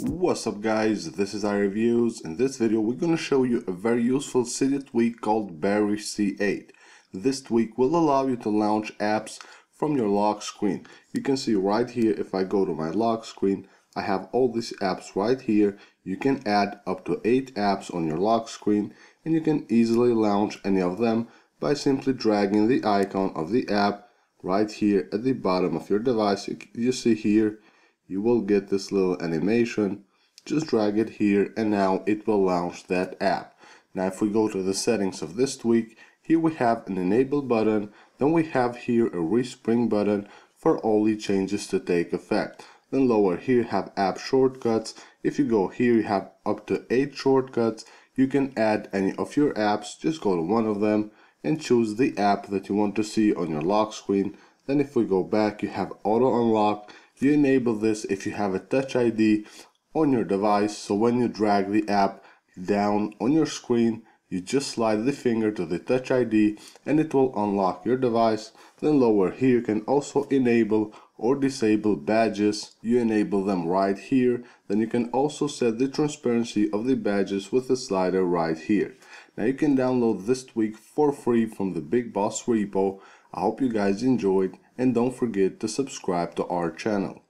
What's up guys, this is iReviews. In this video we're going to show you a very useful Cydia tweak called BerryC8. This tweak will allow you to launch apps from your lock screen. You can see right here if I go to my lock screen I have all these apps right here. You can add up to 8 apps on your lock screen and you can easily launch any of them by simply dragging the icon of the app right here at the bottom of your device. You see here you will get this little animation. Just drag it here and now it will launch that app. Now if we go to the settings of this tweak, here we have an enable button, then we have here a respring button for all the changes to take effect. Then lower here have app shortcuts. If you go here you have up to 8 shortcuts. You can add any of your apps, just go to one of them and choose the app that you want to see on your lock screen. Then if we go back you have auto unlock. You enable this if you have a touch ID on your device so when you drag the app down on your screen you just slide the finger to the touch ID and it will unlock your device. Then lower here you can also enable or disable badges. You enable them right here. Then you can also set the transparency of the badges with the slider right here. Now you can download this tweak for free from the Big Boss repo. I hope you guys enjoyed and don't forget to subscribe to our channel.